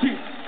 Basi